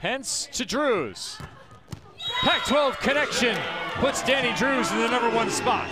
Hence to Drews. Pac 12 connection puts Danny Drews in the number one spot.